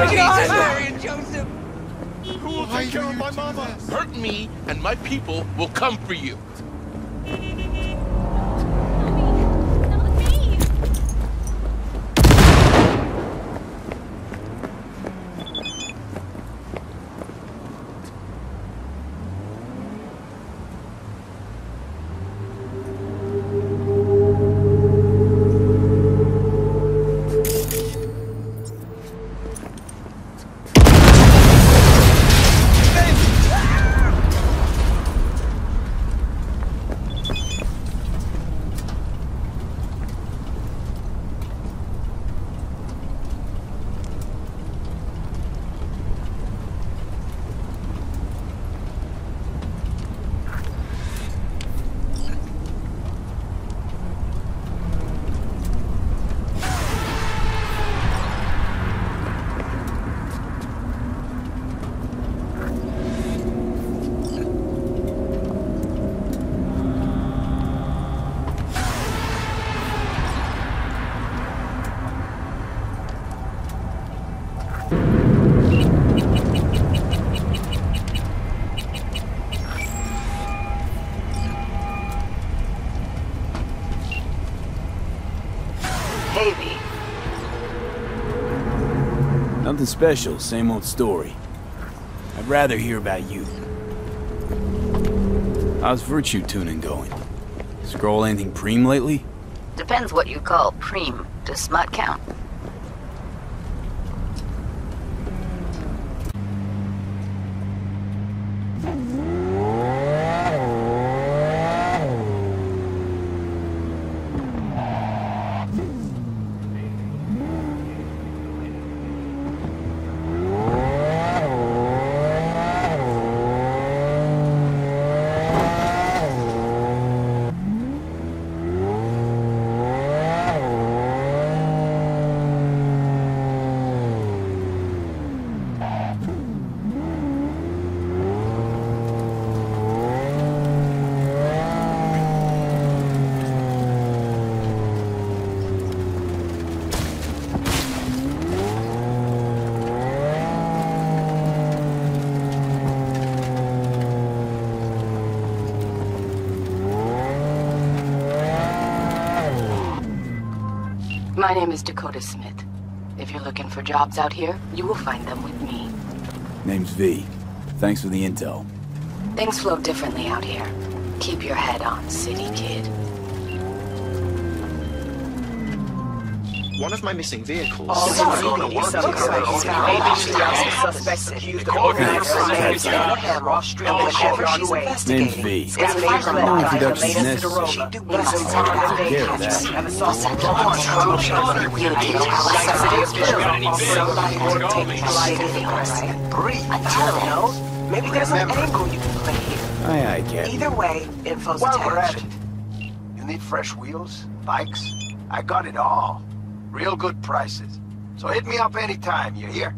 Oh, Jesus, Mary and Joseph! Who will take care of my mama? Hurt me, and my people will come for you. Davey, Nothing special, same old story. I'd rather hear about you. How's virtue tuning going? Scroll anything preem lately? depends what you call preem. Does smut count? My name is Dakota Smith. If you're looking for jobs out here, you will find them with me. Name's V. Thanks for the intel. Things flow differently out here. Keep your head on, city kid. One of my missing vehicles. All Maybe suspects accused of organized Hammer, and whenever she's Name's investigating, V. it's gonna make her No look introduction's like necessary. She do Take care of that. Until then, maybe there's an angle you can play here. Aye, aye, Captain. Either way, info's While we're at attached. it, you need fresh wheels, bikes? I got it all. Real good prices. So hit me up anytime, you hear?